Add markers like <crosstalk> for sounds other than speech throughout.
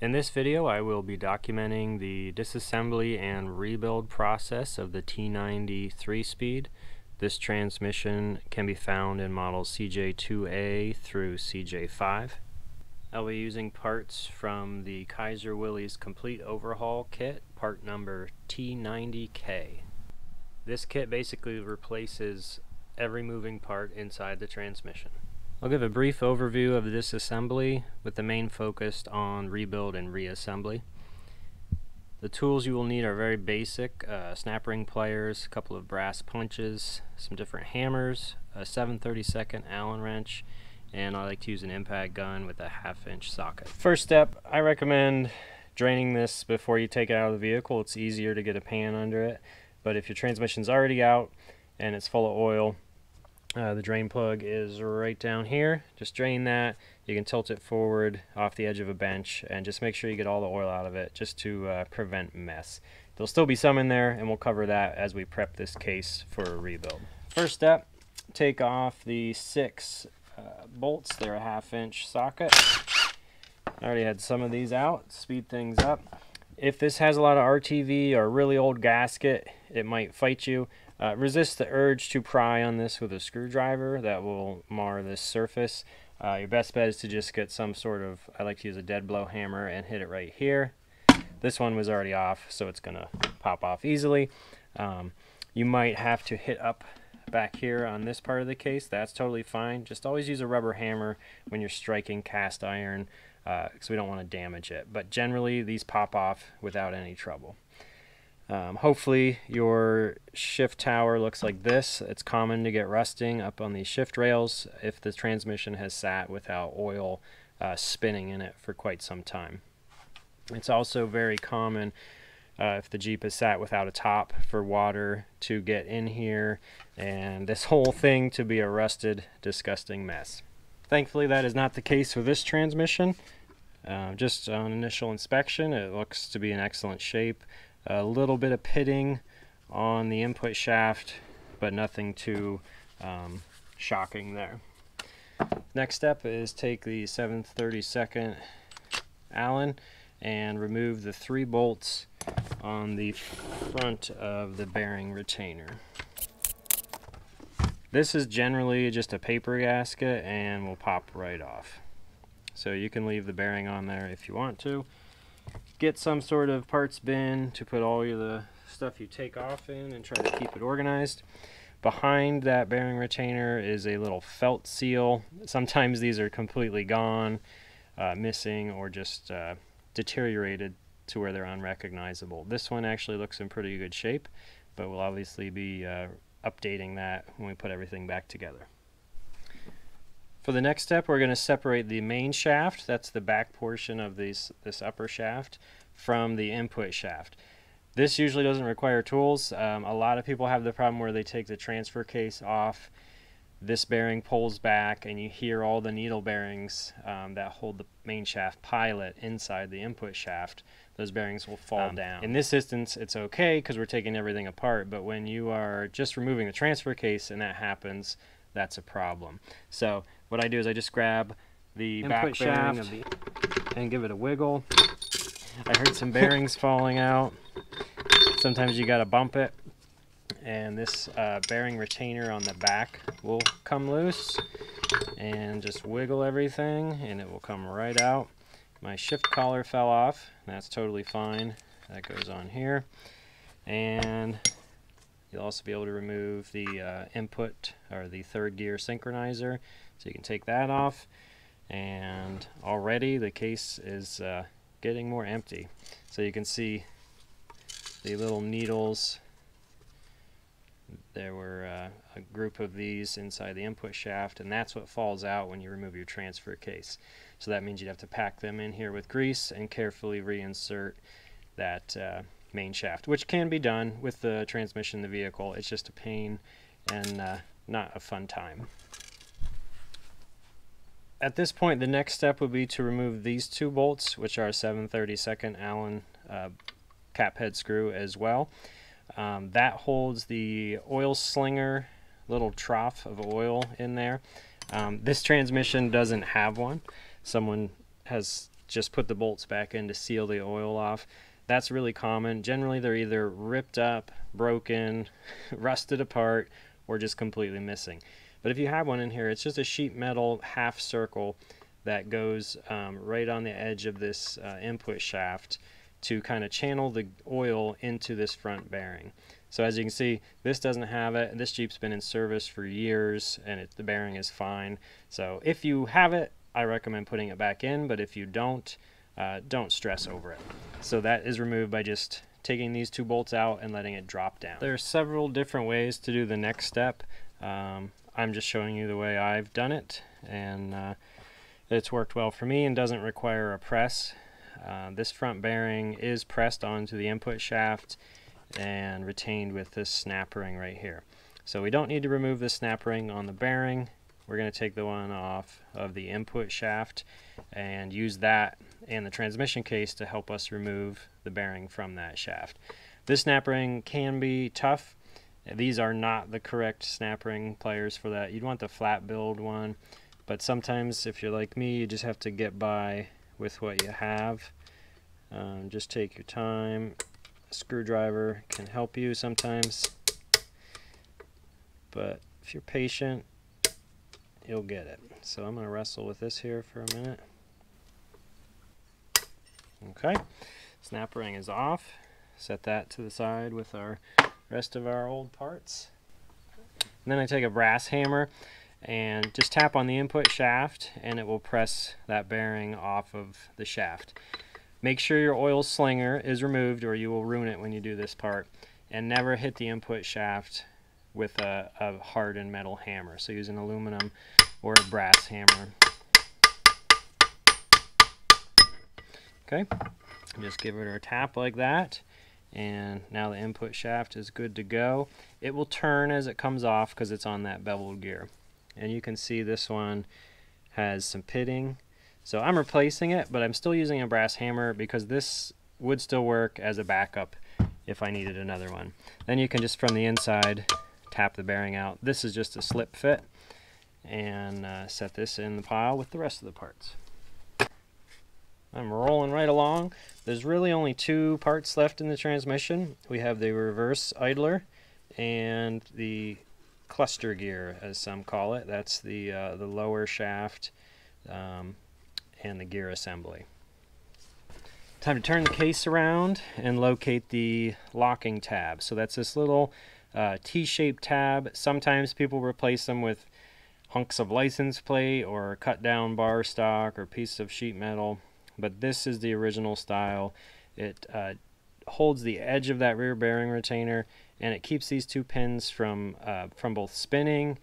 In this video I will be documenting the disassembly and rebuild process of the T90 3-speed. This transmission can be found in models CJ2A through CJ5. I'll be using parts from the Kaiser Willys Complete Overhaul Kit, part number T90K. This kit basically replaces every moving part inside the transmission. I'll give a brief overview of the disassembly with the main focus on rebuild and reassembly. The tools you will need are very basic, uh, snap ring pliers, a couple of brass punches, some different hammers, a 732nd Allen wrench, and I like to use an impact gun with a half inch socket. First step, I recommend draining this before you take it out of the vehicle. It's easier to get a pan under it, but if your transmission's already out and it's full of oil, uh, the drain plug is right down here. Just drain that. You can tilt it forward off the edge of a bench and just make sure you get all the oil out of it just to uh, prevent mess. There'll still be some in there and we'll cover that as we prep this case for a rebuild. First step, take off the six uh, bolts. They're a half inch socket. I already had some of these out, speed things up. If this has a lot of RTV or really old gasket, it might fight you. Uh, resist the urge to pry on this with a screwdriver that will mar this surface. Uh, your best bet is to just get some sort of, I like to use a dead blow hammer and hit it right here. This one was already off, so it's going to pop off easily. Um, you might have to hit up back here on this part of the case. That's totally fine. Just always use a rubber hammer when you're striking cast iron because uh, we don't want to damage it. But generally, these pop off without any trouble. Um, hopefully your shift tower looks like this. It's common to get rusting up on these shift rails if the transmission has sat without oil uh, spinning in it for quite some time. It's also very common uh, if the Jeep has sat without a top for water to get in here and this <laughs> whole thing to be a rusted, disgusting mess. Thankfully that is not the case with this transmission. Uh, just on initial inspection it looks to be in excellent shape a little bit of pitting on the input shaft, but nothing too um, shocking there. Next step is take the 732nd Allen and remove the three bolts on the front of the bearing retainer. This is generally just a paper gasket and will pop right off. So you can leave the bearing on there if you want to get some sort of parts bin to put all the stuff you take off in and try to keep it organized. Behind that bearing retainer is a little felt seal. Sometimes these are completely gone, uh, missing, or just uh, deteriorated to where they're unrecognizable. This one actually looks in pretty good shape, but we'll obviously be uh, updating that when we put everything back together. For the next step, we're going to separate the main shaft, that's the back portion of these, this upper shaft, from the input shaft. This usually doesn't require tools. Um, a lot of people have the problem where they take the transfer case off, this bearing pulls back, and you hear all the needle bearings um, that hold the main shaft pilot inside the input shaft. Those bearings will fall um, down. In this instance, it's okay because we're taking everything apart, but when you are just removing the transfer case and that happens, that's a problem. So what I do is I just grab the Input back shaft the, and give it a wiggle. I heard some bearings <laughs> falling out. Sometimes you got to bump it. And this uh, bearing retainer on the back will come loose. And just wiggle everything and it will come right out. My shift collar fell off. That's totally fine. That goes on here. And You'll also be able to remove the uh, input or the third gear synchronizer. So you can take that off. And already the case is uh, getting more empty. So you can see the little needles. There were uh, a group of these inside the input shaft, and that's what falls out when you remove your transfer case. So that means you'd have to pack them in here with grease and carefully reinsert that uh, main shaft, which can be done with the transmission in the vehicle. It's just a pain and uh, not a fun time. At this point, the next step would be to remove these two bolts, which are 732nd Allen uh, cap head screw as well. Um, that holds the oil slinger little trough of oil in there. Um, this transmission doesn't have one. Someone has just put the bolts back in to seal the oil off. That's really common. Generally, they're either ripped up, broken, <laughs> rusted apart, or just completely missing. But if you have one in here, it's just a sheet metal half circle that goes um, right on the edge of this uh, input shaft to kind of channel the oil into this front bearing. So as you can see, this doesn't have it. This Jeep's been in service for years and it, the bearing is fine. So if you have it, I recommend putting it back in, but if you don't, uh, don't stress over it. So that is removed by just taking these two bolts out and letting it drop down. There are several different ways to do the next step. Um, I'm just showing you the way I've done it and uh, it's worked well for me and doesn't require a press. Uh, this front bearing is pressed onto the input shaft and retained with this snap ring right here. So we don't need to remove the snap ring on the bearing. We're going to take the one off of the input shaft and use that and the transmission case to help us remove the bearing from that shaft. This snap ring can be tough. These are not the correct snap ring pliers for that. You'd want the flat build one, but sometimes if you're like me, you just have to get by with what you have. Um, just take your time. A screwdriver can help you sometimes, but if you're patient, you'll get it. So I'm going to wrestle with this here for a minute. Okay, snap ring is off. Set that to the side with our rest of our old parts. And then I take a brass hammer and just tap on the input shaft and it will press that bearing off of the shaft. Make sure your oil slinger is removed or you will ruin it when you do this part. And never hit the input shaft with a, a hardened metal hammer. So use an aluminum or a brass hammer. Okay, just give it a tap like that and now the input shaft is good to go. It will turn as it comes off because it's on that beveled gear. And you can see this one has some pitting. So I'm replacing it, but I'm still using a brass hammer because this would still work as a backup if I needed another one. Then you can just from the inside tap the bearing out. This is just a slip fit and uh, set this in the pile with the rest of the parts. I'm rolling right along. There's really only two parts left in the transmission. We have the reverse idler and the cluster gear, as some call it. That's the, uh, the lower shaft um, and the gear assembly. Time to turn the case around and locate the locking tab. So that's this little uh, T-shaped tab. Sometimes people replace them with hunks of license plate or cut down bar stock or piece of sheet metal but this is the original style. It uh, holds the edge of that rear bearing retainer and it keeps these two pins from, uh, from both spinning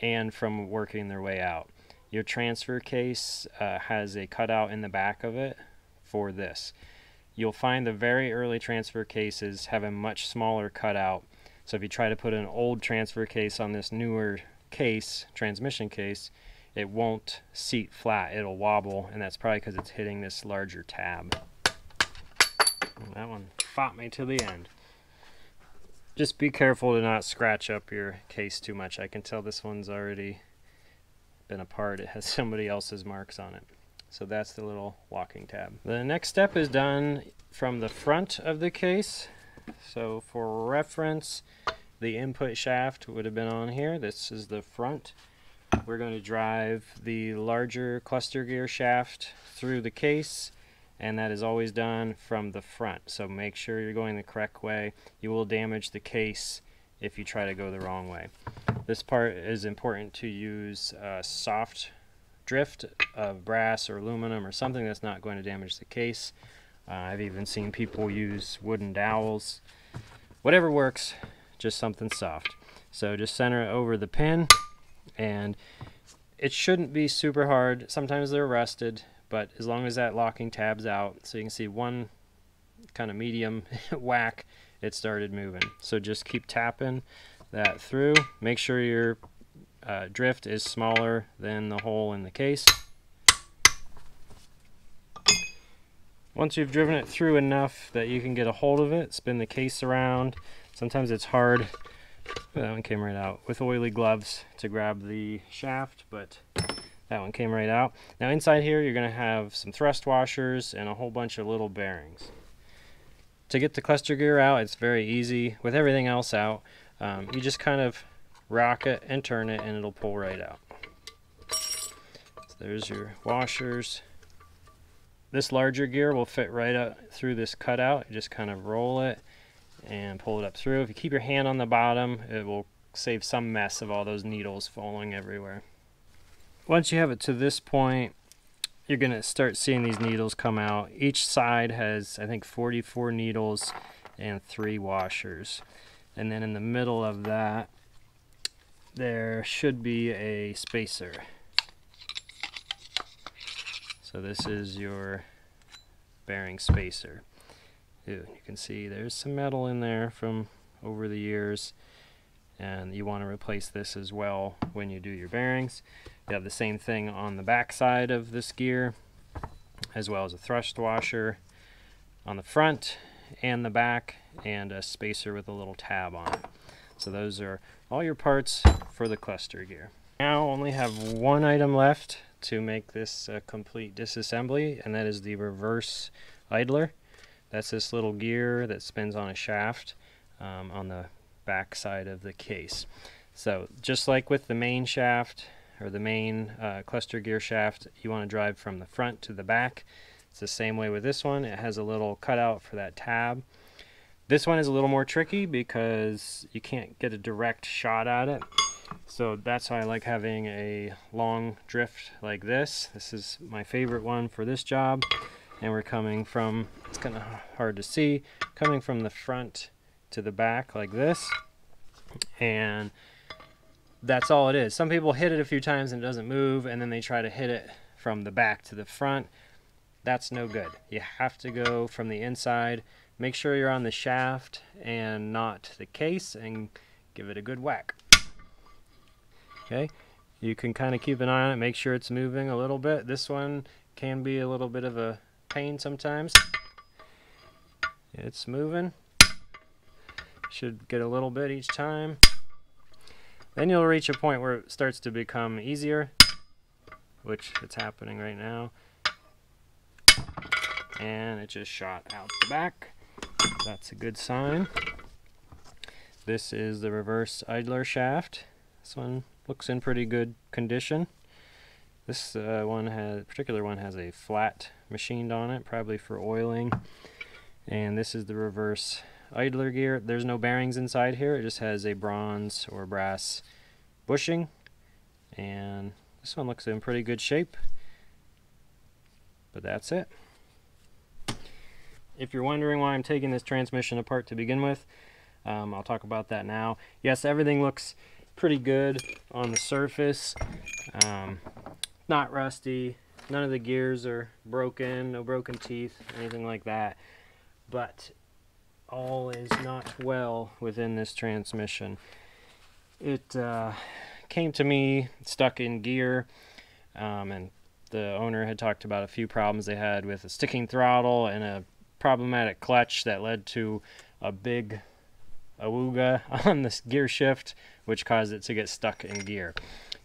and from working their way out. Your transfer case uh, has a cutout in the back of it for this. You'll find the very early transfer cases have a much smaller cutout. So if you try to put an old transfer case on this newer case, transmission case, it won't seat flat, it'll wobble, and that's probably because it's hitting this larger tab. That one fought me to the end. Just be careful to not scratch up your case too much. I can tell this one's already been apart. It has <laughs> somebody else's marks on it. So that's the little locking tab. The next step is done from the front of the case. So for reference, the input shaft would have been on here. This is the front. We're going to drive the larger cluster gear shaft through the case and that is always done from the front. So make sure you're going the correct way. You will damage the case if you try to go the wrong way. This part is important to use a soft drift of brass or aluminum or something that's not going to damage the case. Uh, I've even seen people use wooden dowels. Whatever works, just something soft. So just center it over the pin and it shouldn't be super hard. Sometimes they're rusted, but as long as that locking tab's out, so you can see one kind of medium <laughs> whack, it started moving. So just keep tapping that through. Make sure your uh, drift is smaller than the hole in the case. Once you've driven it through enough that you can get a hold of it, spin the case around. Sometimes it's hard that one came right out with oily gloves to grab the shaft, but That one came right out. Now inside here you're going to have some thrust washers and a whole bunch of little bearings. To get the cluster gear out, it's very easy. With everything else out, um, you just kind of rock it and turn it and it'll pull right out. So there's your washers. This larger gear will fit right up through this cutout. You just kind of roll it and pull it up through. If you keep your hand on the bottom, it will save some mess of all those needles falling everywhere. Once you have it to this point, you're going to start seeing these needles come out. Each side has, I think, 44 needles and three washers. And then in the middle of that, there should be a spacer. So this is your bearing spacer. You can see there's some metal in there from over the years and you want to replace this as well when you do your bearings. You have the same thing on the back side of this gear as well as a thrust washer on the front and the back and a spacer with a little tab on it. So those are all your parts for the cluster gear. Now only have one item left to make this a complete disassembly and that is the reverse idler. That's this little gear that spins on a shaft um, on the back side of the case. So just like with the main shaft or the main uh, cluster gear shaft, you want to drive from the front to the back. It's the same way with this one. It has a little cutout for that tab. This one is a little more tricky because you can't get a direct shot at it. So that's why I like having a long drift like this. This is my favorite one for this job. And we're coming from, it's kind of hard to see, coming from the front to the back like this. And that's all it is. Some people hit it a few times and it doesn't move, and then they try to hit it from the back to the front. That's no good. You have to go from the inside. Make sure you're on the shaft and not the case, and give it a good whack. Okay, you can kind of keep an eye on it, make sure it's moving a little bit. This one can be a little bit of a pain sometimes. It's moving. Should get a little bit each time. Then you'll reach a point where it starts to become easier, which it's happening right now. And it just shot out the back. That's a good sign. This is the reverse idler shaft. This one looks in pretty good condition. This uh, one has, particular one has a flat machined on it, probably for oiling. And this is the reverse idler gear. There's no bearings inside here. It just has a bronze or brass bushing. And this one looks in pretty good shape. But that's it. If you're wondering why I'm taking this transmission apart to begin with, um, I'll talk about that now. Yes, everything looks pretty good on the surface. Um, not rusty. None of the gears are broken, no broken teeth, anything like that. But all is not well within this transmission. It uh, came to me stuck in gear, um, and the owner had talked about a few problems they had with a sticking throttle and a problematic clutch that led to a big awooga <laughs> on this gear shift, which caused it to get stuck in gear.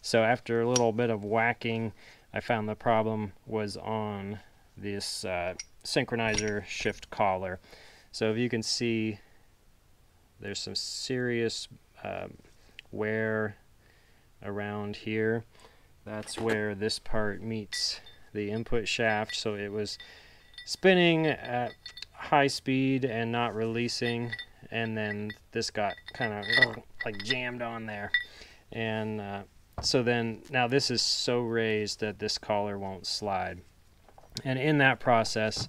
So after a little bit of whacking, I found the problem was on this uh, synchronizer shift collar. So if you can see, there's some serious um, wear around here. That's where this part meets the input shaft. So it was spinning at high speed and not releasing. And then this got kind of like jammed on there. And uh, so then now this is so raised that this collar won't slide. And in that process,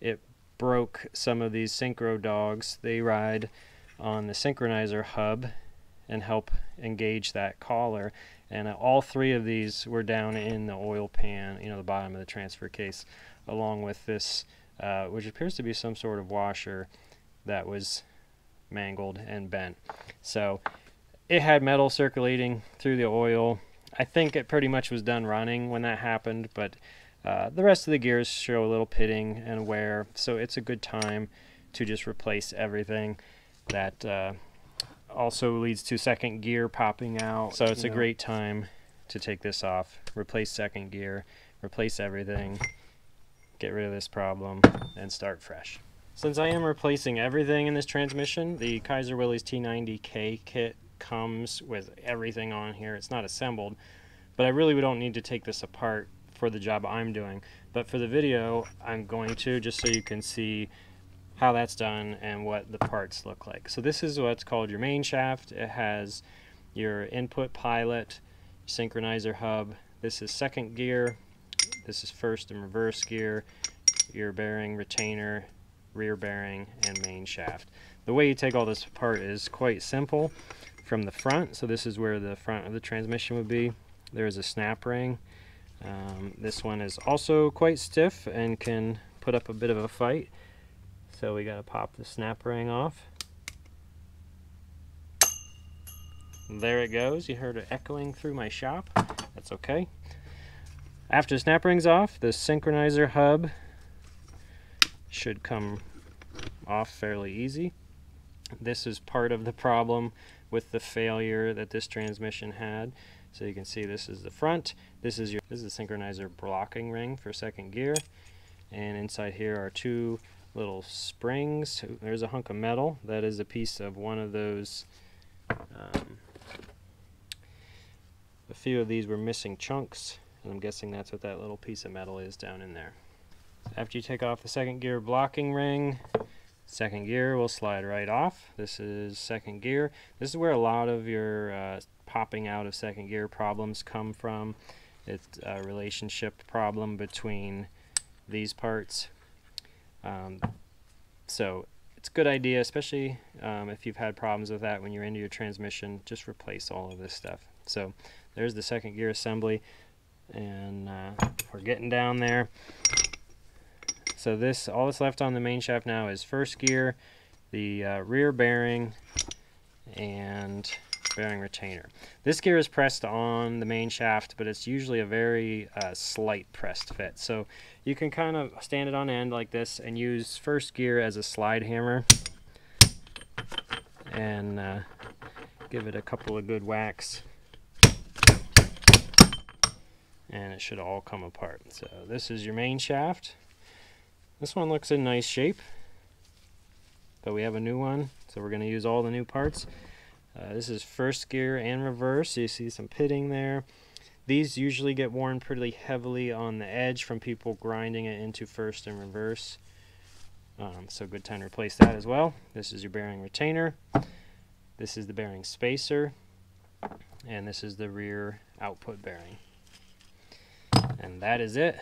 it broke some of these synchro dogs. They ride on the synchronizer hub and help engage that collar. And uh, all three of these were down in the oil pan, you know, the bottom of the transfer case, along with this, uh, which appears to be some sort of washer that was mangled and bent. So it had metal circulating through the oil. I think it pretty much was done running when that happened, but uh, the rest of the gears show a little pitting and wear, so it's a good time to just replace everything. That uh, also leads to second gear popping out, so it's a great time to take this off, replace second gear, replace everything, get rid of this problem, and start fresh. Since I am replacing everything in this transmission, the Kaiser Willys T90K kit comes with everything on here. It's not assembled, but I really don't need to take this apart for the job I'm doing. But for the video, I'm going to, just so you can see how that's done and what the parts look like. So this is what's called your main shaft. It has your input pilot, synchronizer hub. This is second gear. This is first and reverse gear, your bearing retainer, rear bearing, and main shaft. The way you take all this apart is quite simple. From the front, so this is where the front of the transmission would be, there is a snap ring. Um, this one is also quite stiff and can put up a bit of a fight. So we got to pop the snap ring off. There it goes. You heard it echoing through my shop. That's okay. After the snap ring's off, the synchronizer hub should come off fairly easy. This is part of the problem with the failure that this transmission had. So you can see this is the front. This is your this is the synchronizer blocking ring for second gear. And inside here are two little springs. There's a hunk of metal. That is a piece of one of those. Um, a few of these were missing chunks. And I'm guessing that's what that little piece of metal is down in there. After you take off the second gear blocking ring, second gear will slide right off. This is second gear. This is where a lot of your uh, popping out of second gear problems come from. It's a relationship problem between these parts. Um, so it's a good idea, especially um, if you've had problems with that when you're into your transmission, just replace all of this stuff. So there's the second gear assembly and uh, we're getting down there. So this, all that's left on the main shaft now is first gear, the uh, rear bearing, and bearing retainer. This gear is pressed on the main shaft, but it's usually a very uh, slight pressed fit. So you can kind of stand it on end like this and use first gear as a slide hammer and uh, give it a couple of good whacks and it should all come apart. So this is your main shaft. This one looks in nice shape, but we have a new one, so we're going to use all the new parts. Uh, this is first gear and reverse, so you see some pitting there. These usually get worn pretty heavily on the edge from people grinding it into first and reverse. Um, so good time to replace that as well. This is your bearing retainer. This is the bearing spacer. And this is the rear output bearing. And that is it.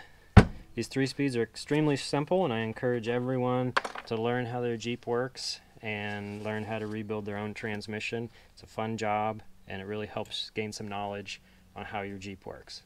These three speeds are extremely simple and I encourage everyone to learn how their Jeep works and learn how to rebuild their own transmission. It's a fun job and it really helps gain some knowledge on how your Jeep works.